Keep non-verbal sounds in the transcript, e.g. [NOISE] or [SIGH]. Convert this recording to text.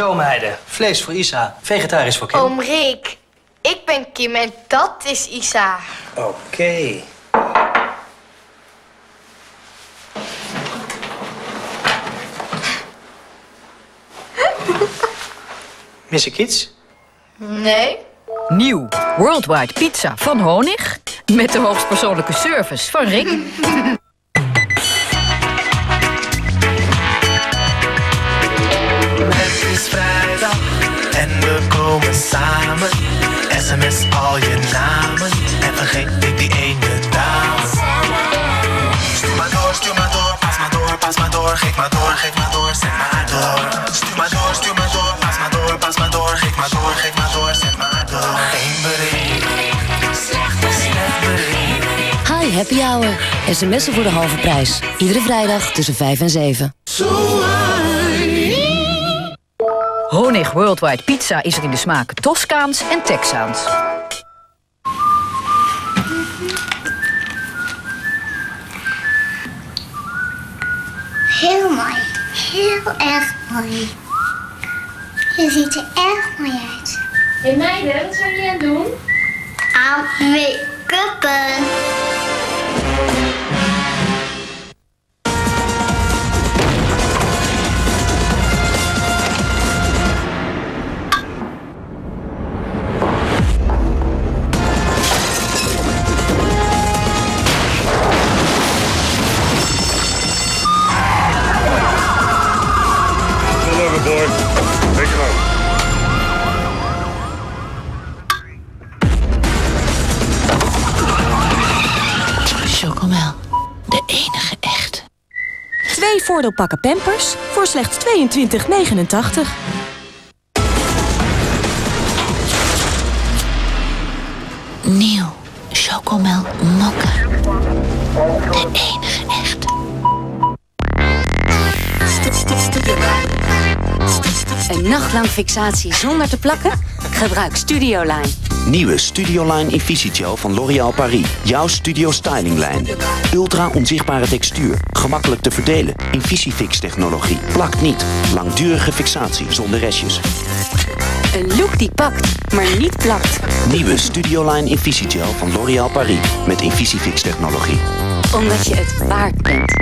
draaien. Vlees voor Isa, vegetarisch voor Kim. Oom Rick, ik ben Kim en dat is Isa. Oké. Mis ik iets? Nee. Nieuw Worldwide Pizza van Honig. Met de hoogstpersoonlijke service van Rick. [LAUGHS] Al je namen en vergeet niet die ene dame. Stuur maar door, stuur maar door, pas maar door, pas maar door, geef maar door, geef maar door, zet maar door. Stuur maar door, stuur maar door, pas maar door, pas maar door, geef maar door, geef maar door, zet maar door. Eén bericht, slecht bericht. Hi Happy Hour. SMS'en voor de halve prijs. Iedere vrijdag tussen 5 en 7. Honig Worldwide Pizza is er in de smaken Toscaans en Texaans. Heel mooi. Heel erg mooi. Je ziet er erg mooi uit. Hé meiden, wat zijn jullie aan het doen? Aan make-uppen. Chocomel. De enige echt. Twee voordeelpakken Pampers voor slechts 22,89. Nieuw. Chocomel Mocha. De enige echt. Een nachtlang fixatie zonder te plakken? Gebruik Studioline. Nieuwe Studioline Invisigel van L'Oréal Paris. Jouw studio stylinglijn. Ultra onzichtbare textuur. Gemakkelijk te verdelen. Invisifix technologie. Plakt niet. Langdurige fixatie zonder restjes. Een look die pakt, maar niet plakt. Nieuwe Studioline Invisigel van L'Oréal Paris. Met Invisifix technologie. Omdat je het waard bent.